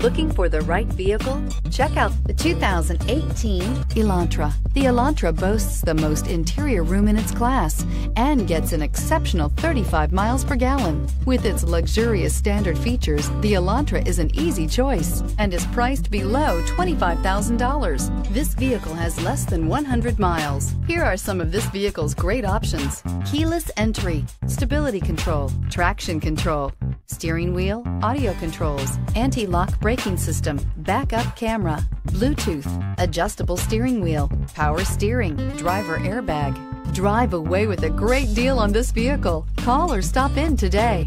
Looking for the right vehicle? Check out the 2018 Elantra. The Elantra boasts the most interior room in its class and gets an exceptional 35 miles per gallon. With its luxurious standard features, the Elantra is an easy choice and is priced below $25,000. This vehicle has less than 100 miles. Here are some of this vehicle's great options. Keyless entry, stability control, traction control, steering wheel, audio controls, anti-lock braking system, backup camera, Bluetooth, adjustable steering wheel, power steering, driver airbag. Drive away with a great deal on this vehicle. Call or stop in today.